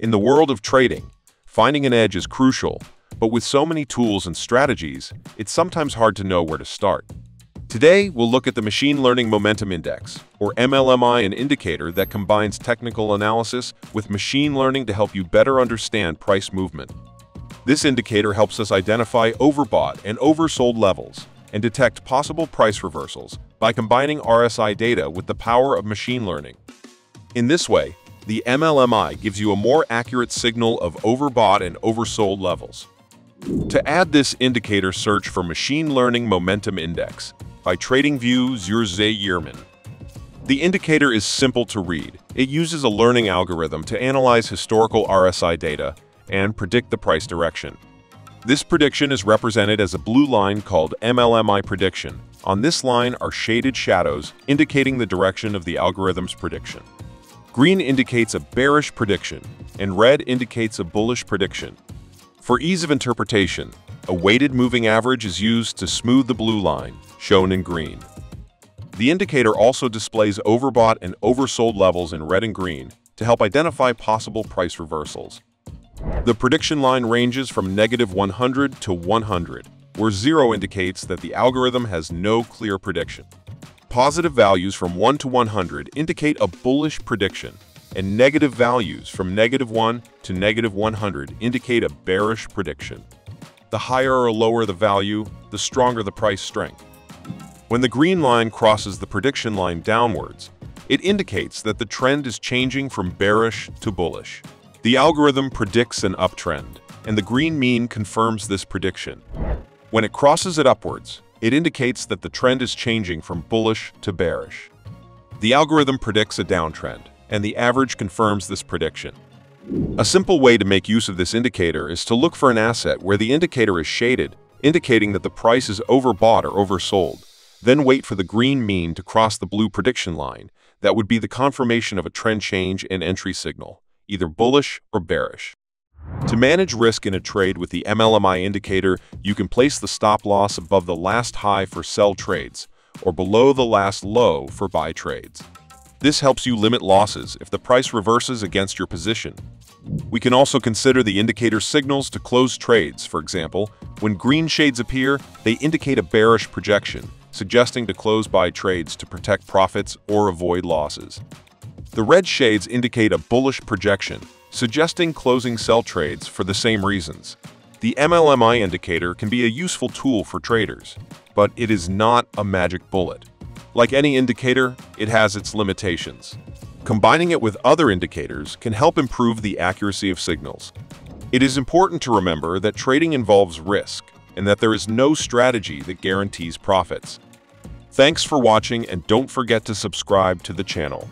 In the world of trading, finding an edge is crucial, but with so many tools and strategies, it's sometimes hard to know where to start. Today, we'll look at the Machine Learning Momentum Index, or MLMI, an indicator that combines technical analysis with machine learning to help you better understand price movement. This indicator helps us identify overbought and oversold levels and detect possible price reversals by combining RSI data with the power of machine learning. In this way, the MLMI gives you a more accurate signal of overbought and oversold levels. To add this indicator, search for Machine Learning Momentum Index by TradingView Zurze Yearman. The indicator is simple to read. It uses a learning algorithm to analyze historical RSI data and predict the price direction. This prediction is represented as a blue line called MLMI prediction. On this line are shaded shadows indicating the direction of the algorithm's prediction. Green indicates a bearish prediction, and red indicates a bullish prediction. For ease of interpretation, a weighted moving average is used to smooth the blue line, shown in green. The indicator also displays overbought and oversold levels in red and green to help identify possible price reversals. The prediction line ranges from negative 100 to 100, where 0 indicates that the algorithm has no clear prediction. Positive values from 1 to 100 indicate a bullish prediction, and negative values from negative 1 to negative 100 indicate a bearish prediction. The higher or lower the value, the stronger the price strength. When the green line crosses the prediction line downwards, it indicates that the trend is changing from bearish to bullish. The algorithm predicts an uptrend, and the green mean confirms this prediction. When it crosses it upwards, it indicates that the trend is changing from bullish to bearish. The algorithm predicts a downtrend, and the average confirms this prediction. A simple way to make use of this indicator is to look for an asset where the indicator is shaded, indicating that the price is overbought or oversold. Then wait for the green mean to cross the blue prediction line. That would be the confirmation of a trend change and entry signal, either bullish or bearish. To manage risk in a trade with the MLMI indicator, you can place the stop loss above the last high for sell trades or below the last low for buy trades. This helps you limit losses if the price reverses against your position. We can also consider the indicator signals to close trades. For example, when green shades appear, they indicate a bearish projection, suggesting to close buy trades to protect profits or avoid losses. The red shades indicate a bullish projection, suggesting closing sell trades for the same reasons. The MLMI indicator can be a useful tool for traders, but it is not a magic bullet. Like any indicator, it has its limitations. Combining it with other indicators can help improve the accuracy of signals. It is important to remember that trading involves risk and that there is no strategy that guarantees profits. Thanks for watching and don't forget to subscribe to the channel.